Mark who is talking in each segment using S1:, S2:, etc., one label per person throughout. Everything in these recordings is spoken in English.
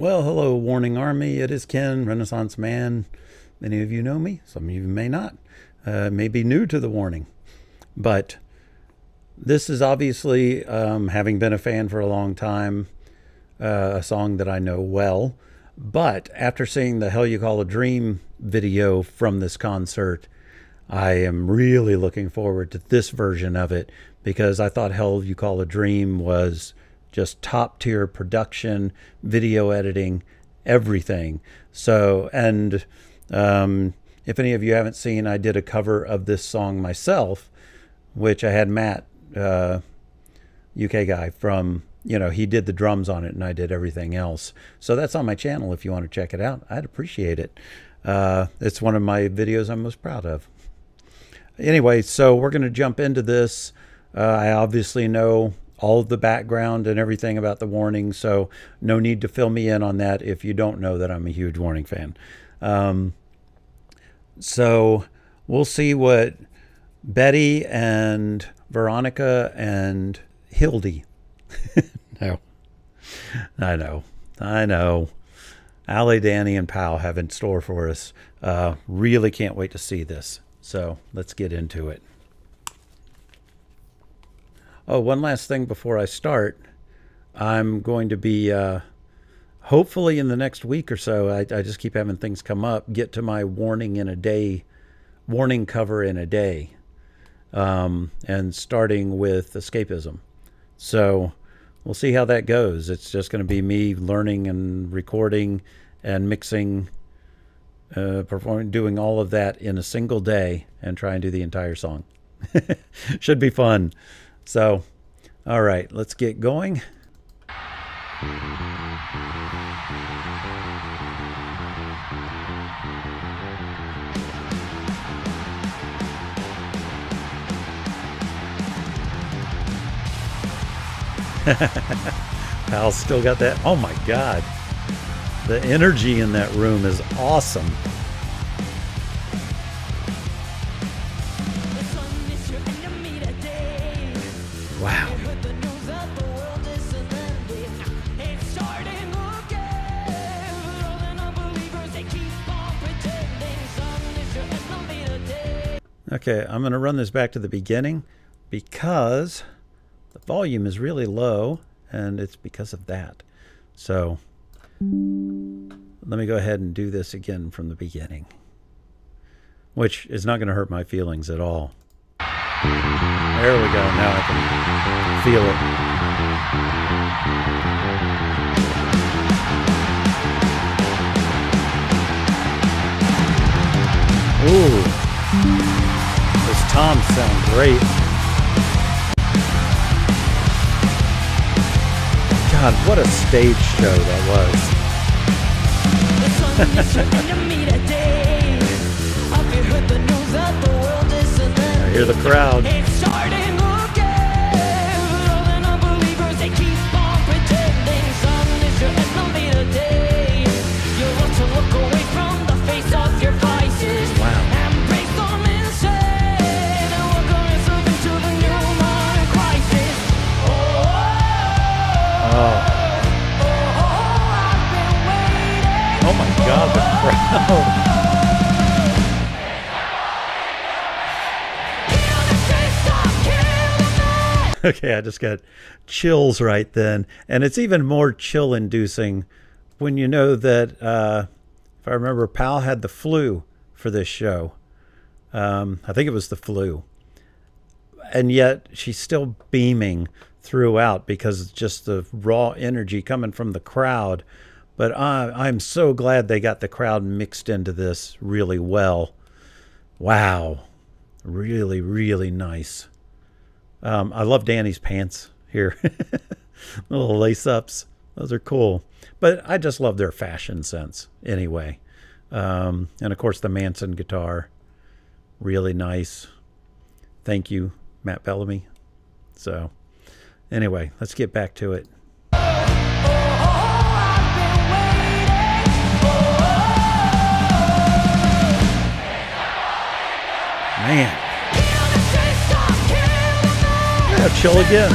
S1: Well, hello, Warning Army. It is Ken, Renaissance Man. Many of you know me, some of you may not. Uh, may be new to the warning. But this is obviously, um, having been a fan for a long time, uh, a song that I know well. But after seeing the Hell You Call a Dream video from this concert, I am really looking forward to this version of it because I thought Hell You Call a Dream was just top tier production, video editing, everything. So, and um, if any of you haven't seen, I did a cover of this song myself, which I had Matt, uh, UK guy from, you know, he did the drums on it and I did everything else. So that's on my channel if you want to check it out. I'd appreciate it. Uh, it's one of my videos I'm most proud of. Anyway, so we're going to jump into this. Uh, I obviously know all of the background and everything about the warning. So no need to fill me in on that if you don't know that I'm a huge warning fan. Um, so we'll see what Betty and Veronica and Hildy. no, I know, I know. Allie, Danny, and Pal have in store for us. Uh, really can't wait to see this. So let's get into it. Oh, one last thing before I start. I'm going to be, uh, hopefully, in the next week or so, I, I, just keep having things come up, get to my warning in a day, warning cover in a day, um, and starting with escapism. So we'll see how that goes. It's just going to be me learning and recording and mixing, uh, performing, doing all of that in a single day and try and do the entire song. Should be fun. So, all right, let's get going. Pal's still got that. Oh my God. The energy in that room is awesome. Okay, I'm going to run this back to the beginning because the volume is really low and it's because of that. So let me go ahead and do this again from the beginning, which is not going to hurt my feelings at all. There we go. Now I can feel it. Ooh. Tom sound great. God, what a stage show that was. I hear the crowd. Okay, I just got chills right then. And it's even more chill inducing when you know that, uh, if I remember, Pal had the flu for this show. Um, I think it was the flu. And yet she's still beaming throughout because it's just the raw energy coming from the crowd. But I, I'm so glad they got the crowd mixed into this really well. Wow. Really, really nice. Um, I love Danny's pants here. little lace ups. Those are cool. But I just love their fashion sense anyway. Um, and of course, the Manson guitar. Really nice. Thank you, Matt Bellamy. So, anyway, let's get back to it. Man. Yeah, chill again.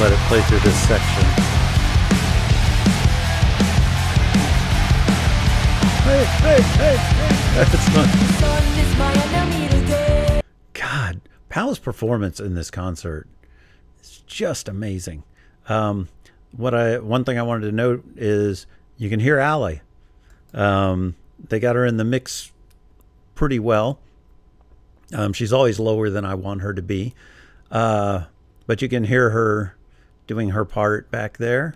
S1: let it play through this section. Hey, hey, hey, hey. That's fun. God, Powell's performance in this concert is just amazing. Um, what I one thing I wanted to note is you can hear Allie. Um, they got her in the mix pretty well. Um, she's always lower than I want her to be, uh, but you can hear her doing her part back there,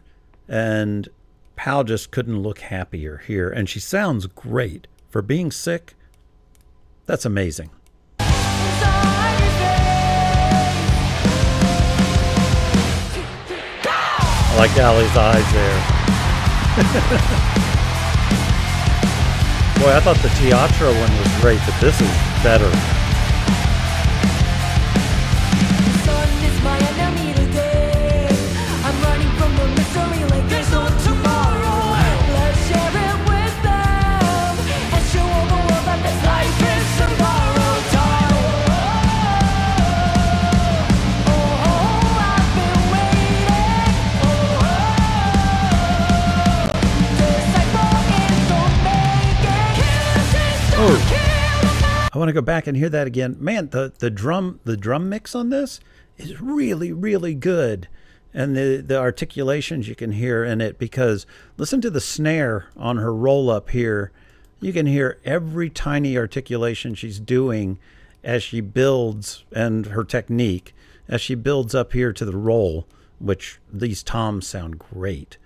S1: and Pal just couldn't look happier here, and she sounds great for being sick. That's amazing. I like Allie's eyes there. Boy, I thought the Teatro one was great, but this is better. Want to go back and hear that again. Man, the the drum the drum mix on this is really really good, and the the articulations you can hear in it because listen to the snare on her roll up here. You can hear every tiny articulation she's doing as she builds and her technique as she builds up here to the roll, which these toms sound great.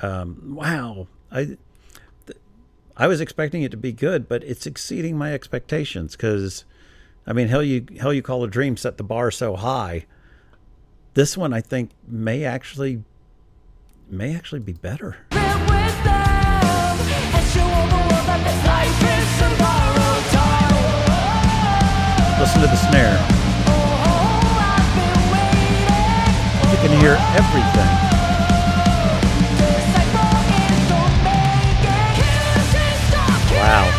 S1: Um, wow, I I was expecting it to be good, but it's exceeding my expectations because, I mean, hell you hell you call a dream set the bar so high. This one I think may actually may actually be better. Listen to the snare. You can hear everything. Wow.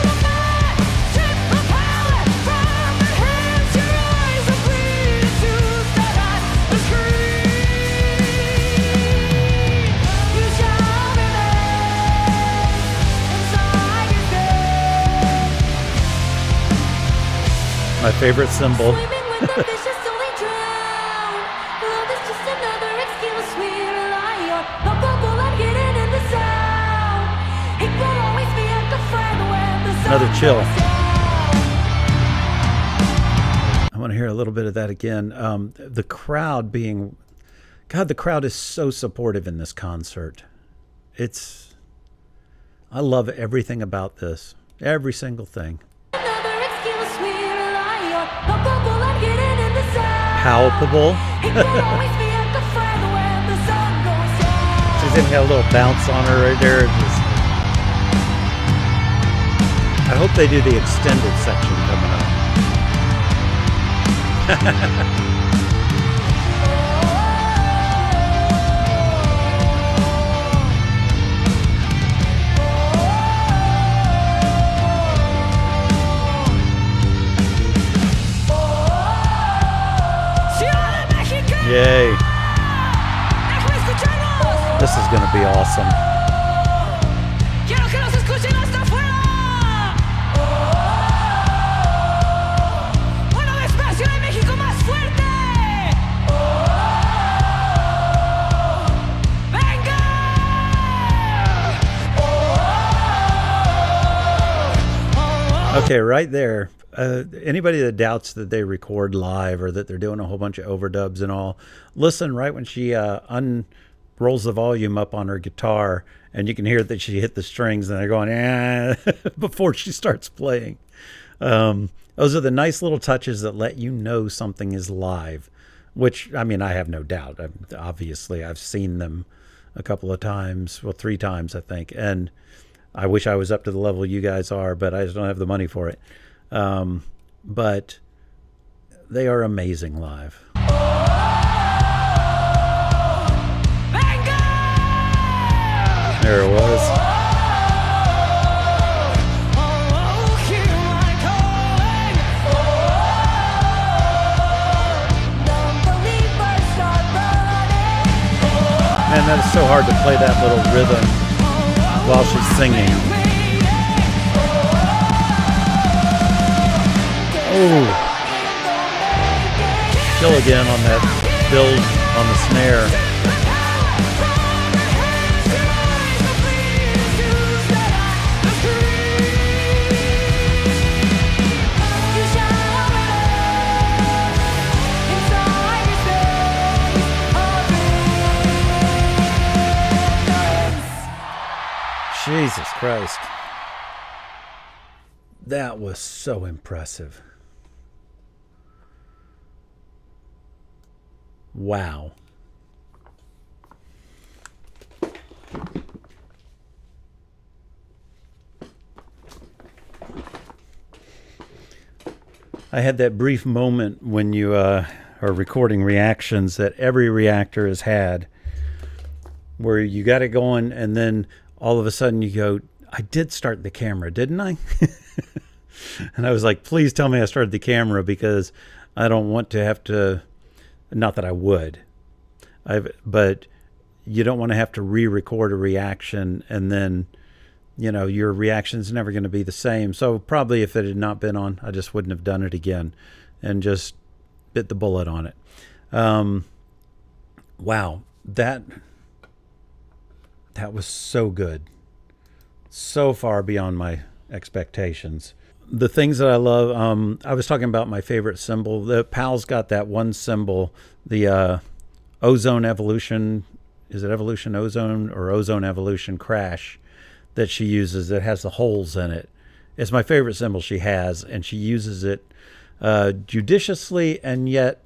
S1: My favorite cymbal. Another chill. I want to hear a little bit of that again. Um, the crowd being, God, the crowd is so supportive in this concert. It's, I love everything about this, every single thing. Palpable. She's even got a little bounce on her right there. I hope they do the extended section coming up. Yay. This is going to be awesome. Okay, right there. Uh, anybody that doubts that they record live or that they're doing a whole bunch of overdubs and all, listen right when she uh, unrolls the volume up on her guitar and you can hear that she hit the strings and they're going, eh, before she starts playing. Um, those are the nice little touches that let you know something is live, which, I mean, I have no doubt. I'm, obviously, I've seen them a couple of times, well, three times, I think. And I wish I was up to the level you guys are, but I just don't have the money for it. Um, but they are amazing live. There it was. Man, that is so hard to play that little rhythm while she's singing. Oh. Kill again on that build on the snare. That was so impressive. Wow. I had that brief moment when you uh, are recording reactions that every reactor has had, where you got it going, and then all of a sudden you go, I did start the camera, didn't I? and I was like, please tell me I started the camera because I don't want to have to, not that I would, I've, but you don't want to have to re record a reaction and then, you know, your reaction's never going to be the same. So probably if it had not been on, I just wouldn't have done it again and just bit the bullet on it. Um, wow. That that was so good. So far beyond my expectations. The things that I love, um, I was talking about my favorite cymbal. The PAL's got that one cymbal, the uh, ozone evolution. Is it evolution ozone or ozone evolution crash that she uses that has the holes in it? It's my favorite cymbal she has, and she uses it uh, judiciously and yet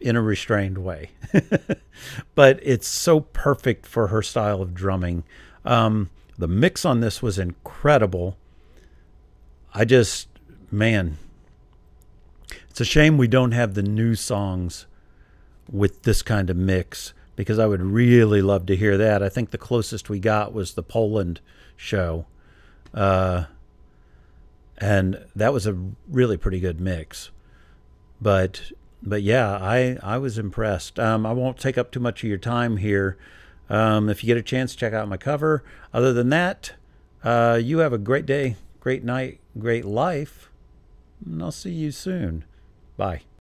S1: in a restrained way. but it's so perfect for her style of drumming. Um, the mix on this was incredible. I just, man, it's a shame we don't have the new songs with this kind of mix because I would really love to hear that. I think the closest we got was the Poland show. Uh, and that was a really pretty good mix. But but yeah, I I was impressed. Um, I won't take up too much of your time here. Um, if you get a chance, check out my cover. Other than that, uh, you have a great day, great night, great life, and I'll see you soon. Bye.